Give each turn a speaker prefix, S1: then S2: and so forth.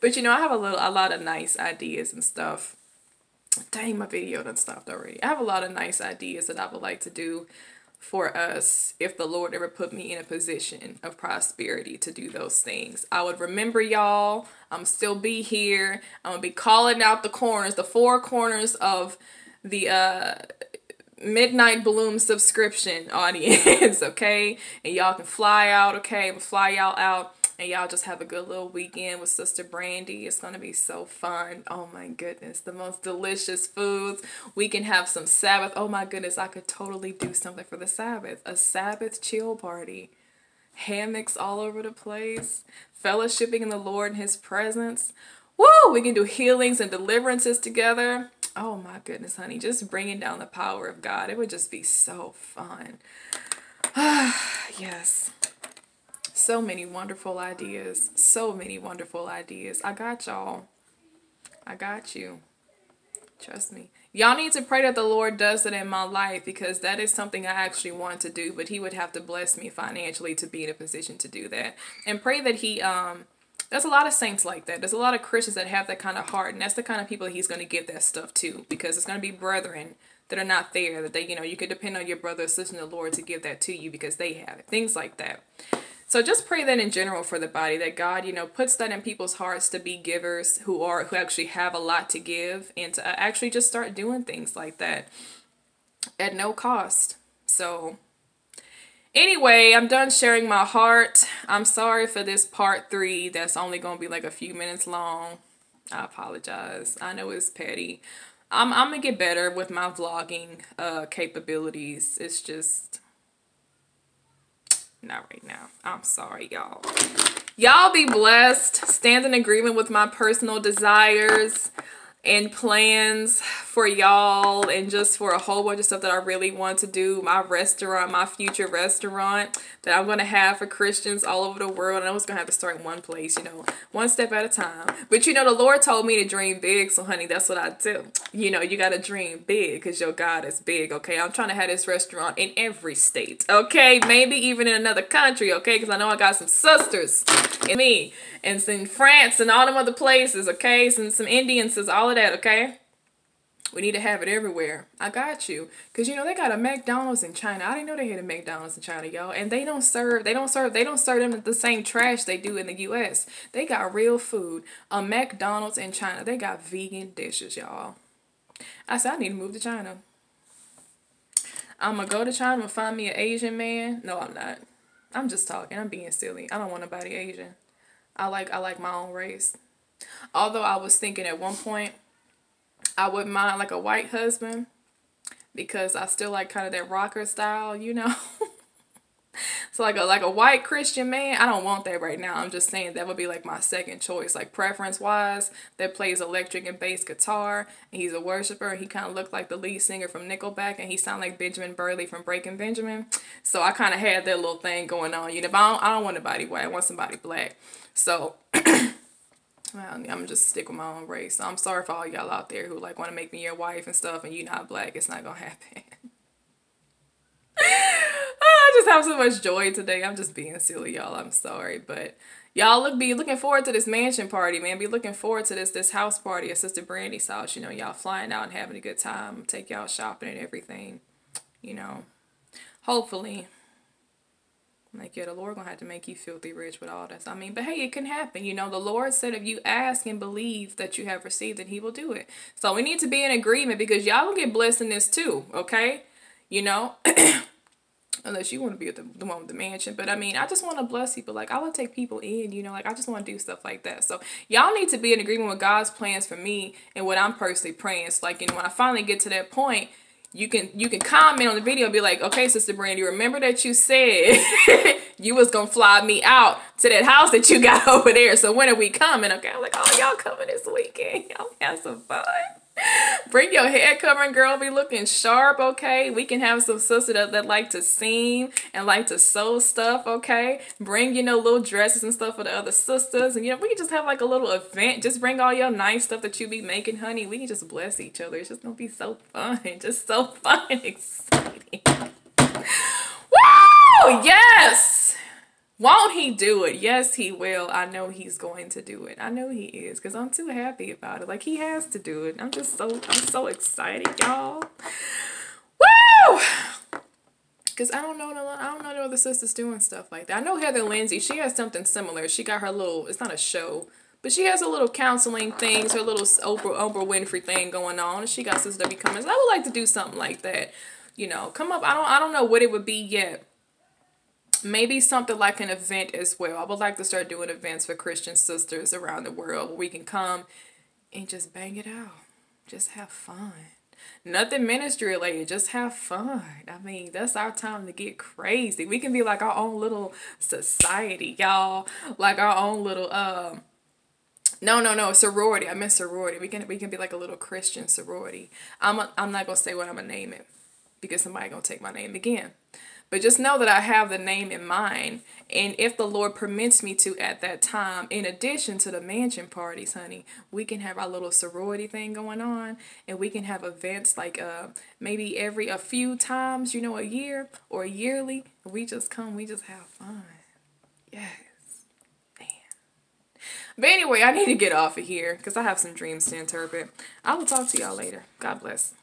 S1: But you know, I have a little, a lot of nice ideas and stuff. Dang, my video done stopped already. I have a lot of nice ideas that I would like to do for us if the Lord ever put me in a position of prosperity to do those things. I would remember y'all. I'm still be here. I'm gonna be calling out the corners, the four corners of the uh midnight bloom subscription audience, okay? And y'all can fly out, okay? Fly y'all out and y'all just have a good little weekend with Sister Brandi. It's gonna be so fun. Oh my goodness, the most delicious foods. We can have some Sabbath. Oh my goodness, I could totally do something for the Sabbath. A Sabbath chill party. Hammocks all over the place. Fellowshipping in the Lord and His presence. Woo! We can do healings and deliverances together. Oh my goodness, honey. Just bringing down the power of God. It would just be so fun. yes. So many wonderful ideas. So many wonderful ideas. I got y'all. I got you. Trust me. Y'all need to pray that the Lord does it in my life because that is something I actually want to do, but he would have to bless me financially to be in a position to do that. And pray that he um there's a lot of saints like that. There's a lot of Christians that have that kind of heart, and that's the kind of people he's going to give that stuff to because it's going to be brethren that are not there that they, you know, you could depend on your brother or sister in the Lord to give that to you because they have it. Things like that. So just pray that in general for the body that God, you know, puts that in people's hearts to be givers who are who actually have a lot to give and to actually just start doing things like that at no cost. So anyway, I'm done sharing my heart. I'm sorry for this part 3 that's only going to be like a few minutes long. I apologize. I know it's petty. I'm I'm going to get better with my vlogging uh capabilities. It's just not right now. I'm sorry, y'all. Y'all be blessed. Stand in agreement with my personal desires and plans for y'all and just for a whole bunch of stuff that I really want to do. My restaurant, my future restaurant that I'm going to have for Christians all over the world. And I was going to have to start in one place, you know, one step at a time. But you know, the Lord told me to dream big. So honey, that's what I do. You know, you got to dream big because your God is big. Okay. I'm trying to have this restaurant in every state. Okay. Maybe even in another country. Okay. Because I know I got some sisters in me and in France and all them other places, okay? Some some Indians, all of that, okay? We need to have it everywhere. I got you. Cause you know they got a McDonald's in China. I didn't know they had a McDonald's in China, y'all. And they don't serve they don't serve they don't serve them the same trash they do in the US. They got real food. A McDonald's in China. They got vegan dishes, y'all. I said I need to move to China. I'm gonna go to China and find me an Asian man. No, I'm not. I'm just talking. I'm being silly. I don't want nobody Asian. I like I like my own race. Although I was thinking at one point I wouldn't mind like a white husband because I still like kind of that rocker style, you know. so like a like a white Christian man, I don't want that right now. I'm just saying that would be like my second choice, like preference wise, that plays electric and bass guitar. And he's a worshiper. He kind of looked like the lead singer from Nickelback, and he sounded like Benjamin Burnley from Breaking Benjamin. So I kind of had that little thing going on. You know, I don't, I don't want anybody white. I want somebody black. So. I'm just stick with my own race. So I'm sorry for all y'all out there who like want to make me your wife and stuff, and you not black. It's not gonna happen. I just have so much joy today. I'm just being silly, y'all. I'm sorry, but y'all look be looking forward to this mansion party, man. Be looking forward to this this house party at Sister Brandi's house. You know, y'all flying out and having a good time. Take y'all shopping and everything. You know, hopefully. Like, yeah, the Lord gonna have to make you filthy rich with all this. I mean, but hey, it can happen. You know, the Lord said if you ask and believe that you have received it, he will do it. So we need to be in agreement because y'all will get blessed in this too, okay? You know? unless you want to be the, the one with the mansion. But I mean, I just want to bless people. Like, I want to take people in, you know, like I just want to do stuff like that. So y'all need to be in agreement with God's plans for me and what I'm personally praying. It's like, you know, when I finally get to that point, you can you can comment on the video and be like, okay, Sister Brandi, remember that you said you was gonna fly me out to that house that you got over there. So when are we coming? Okay, I'm like, oh, y'all coming this weekend. Y'all have some fun. Bring your hair covering, girl. Be looking sharp, okay? We can have some sisters that, that like to seam and like to sew stuff, okay? Bring, you know, little dresses and stuff for the other sisters. And, you know, we can just have like a little event. Just bring all your nice stuff that you be making, honey. We can just bless each other. It's just gonna be so fun. Just so fun and exciting. Woo! Yes! Won't he do it? Yes, he will. I know he's going to do it. I know he is because I'm too happy about it. Like he has to do it. I'm just so I'm so excited, y'all. Woo! Cause I don't know no I don't know no other sisters doing stuff like that. I know Heather Lindsey. She has something similar. She got her little. It's not a show, but she has a little counseling things. Her little Oprah Oprah Winfrey thing going on. She got Sister Cummings. I would like to do something like that. You know, come up. I don't. I don't know what it would be yet maybe something like an event as well. I would like to start doing events for Christian sisters around the world we can come and just bang it out. Just have fun. Nothing ministry related, just have fun. I mean, that's our time to get crazy. We can be like our own little society, y'all. Like our own little um no, no, no, sorority. I meant sorority. We can we can be like a little Christian sorority. I'm a, I'm not gonna say what I'm gonna name it because somebody gonna take my name again. But just know that I have the name in mind. And if the Lord permits me to at that time, in addition to the mansion parties, honey, we can have our little sorority thing going on. And we can have events like uh maybe every a few times, you know, a year or yearly. We just come, we just have fun. Yes. But anyway, I need to get off of here because I have some dreams to interpret. I will talk to y'all later. God bless.